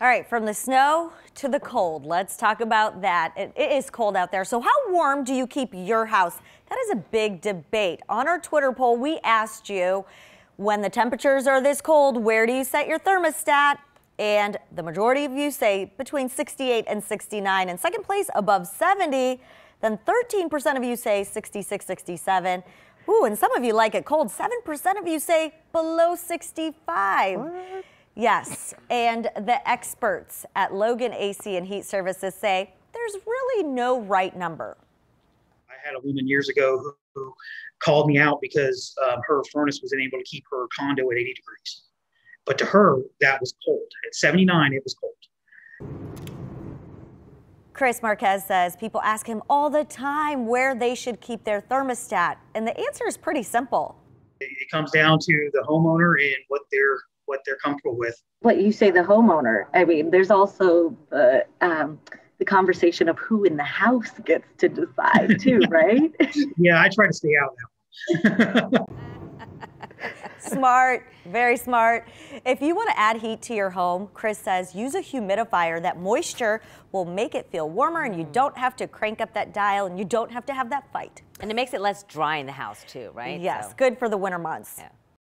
All right, from the snow to the cold, let's talk about that. It, it is cold out there. So, how warm do you keep your house? That is a big debate. On our Twitter poll, we asked you when the temperatures are this cold, where do you set your thermostat? And the majority of you say between 68 and 69. In second place, above 70. Then 13% of you say 66, 67. Ooh, and some of you like it cold. 7% of you say below 65. What? Yes, and the experts at Logan AC and Heat Services say there's really no right number. I had a woman years ago who, who called me out because um, her furnace wasn't able to keep her condo at 80 degrees. But to her, that was cold. At 79, it was cold. Chris Marquez says people ask him all the time where they should keep their thermostat, and the answer is pretty simple. It comes down to the homeowner and what they're what they're comfortable with. What you say, the homeowner. I mean, there's also the um, the conversation of who in the house gets to decide too, right? yeah, I try to stay out now. smart, very smart. If you want to add heat to your home, Chris says use a humidifier. That moisture will make it feel warmer and you don't have to crank up that dial and you don't have to have that fight. And it makes it less dry in the house too, right? Yes, so. good for the winter months. Yeah.